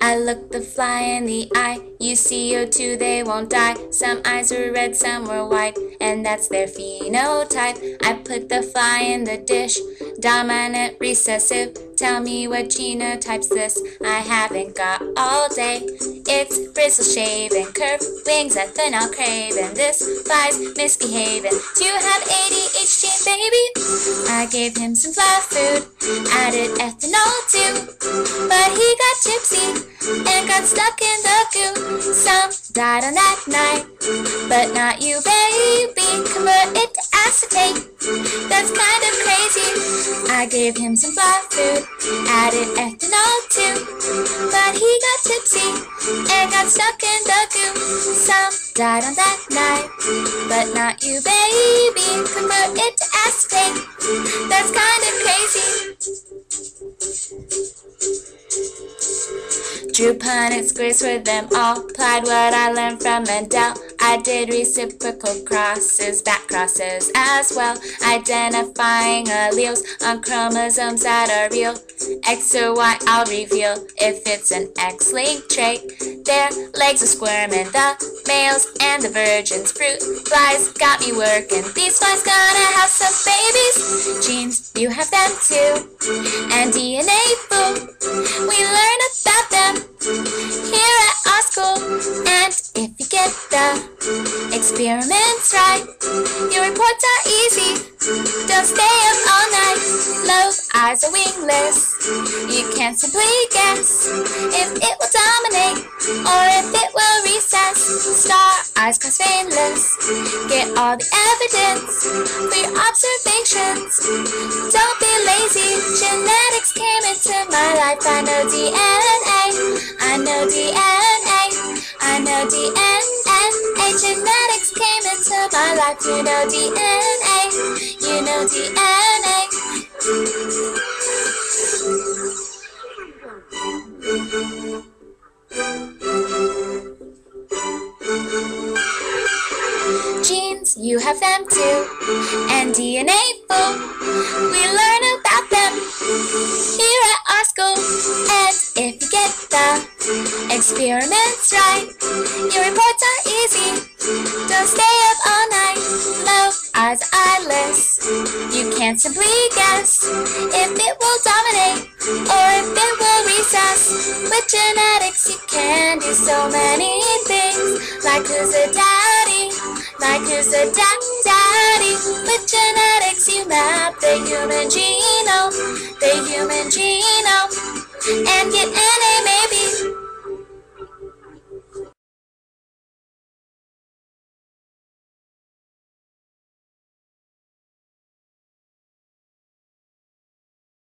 I look the fly in the eye. You see CO2, they won't die. Some eyes were red, some were white, and that's their phenotype. I put the fly in the dish. Dominant, recessive. Tell me what genotype's this. I haven't got all day. It's bristle shaven, curved wings, ethanol craving. This fly's misbehaving. Do you have ADHD, baby? I gave him some fly food, added ethanol too. But he got tipsy and got stuck in the goo. Some died on that night, but not you, baby. Convert it to acetate. That's kind of crazy. I gave him some fly food, added ethanol too. But he got tipsy and got stuck in the goo. Some died on that night, but not you, baby. Convert it to acetate. That's kind of crazy. Drew Punnett squares for them all. Applied what I learned from Mendel. I did reciprocal crosses, back crosses as well. Identifying alleles on chromosomes that are real. X or Y, I'll reveal if it's an X-linked trait. Their legs are squirming, the males and the virgins. Fruit flies got me working. These flies gonna have some babies. Genes, you have them too. And DNA, get the experiments right, your reports are easy. Don't stay up all night. Lobe eyes are wingless. You can't simply guess if it will dominate or if it will recess. Star eyes cross veinless. Get all the evidence for your observations. Don't be lazy. Genetics came into my life. I know DNA. I know DNA. I know DNA. Into my life. You know DNA. You know DNA. Genes, you have them too. And DNA, boo. We learn about them here at our school. And if you get the experiments right, your reports are easy. Don't stay can't simply guess if it will dominate or if it will recess. With genetics, you can do so many things. Like who's a daddy? Like who's a da- daddy? With genetics, you map the human genome, the human genome, and get